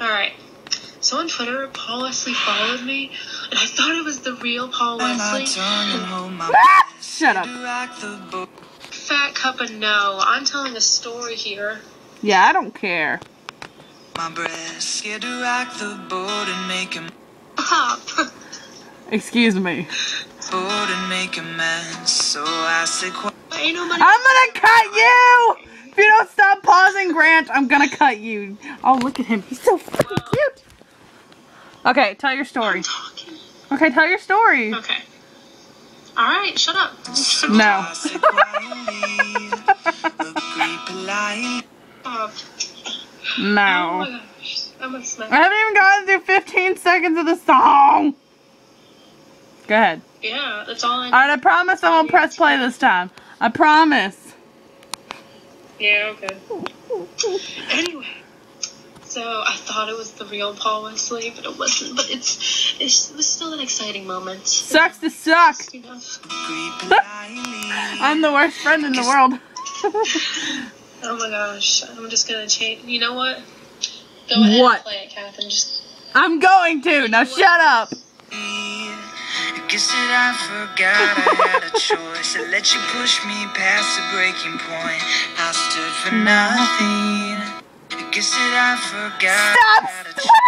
Alright. So on Twitter, Paul Wesley followed me, and I thought it was the real Paul Wesley. Shut up. Fat cup of no. I'm telling a story here. Yeah, I don't care. My breast, scared to rock the boat and make a Up. Excuse me. boat and make amends. So I said, "Qu- Ain't nobody. I'm gonna cut you! If you don't stop pausing, Grant, I'm gonna cut you. Oh, look at him. He's so fucking cute. Okay, tell your story. talking. Okay, tell your story. Okay. Alright, shut up. No. I said quietly, agree politely. Up. Um, oh No. I'm a smack. I haven't even gotten through 15 seconds of the song. Go ahead. Yeah, that's all I Alright, I promise I won't press play this time. I promise. Yeah, okay. Anyway, so I thought it was the real Paul Wesley, but it wasn't. But it's, it's it was still an exciting moment. Sucks to suck. You know? I'm the worst friend in the world. Oh my gosh, I'm just gonna change. You know what? Go ahead What? and play it, Catherine. Just I'm going to. Now shut up. I guess that I forgot I had a choice. I let you push me past the breaking point. I stood for nothing. I guess that I forgot I Stop had a choice.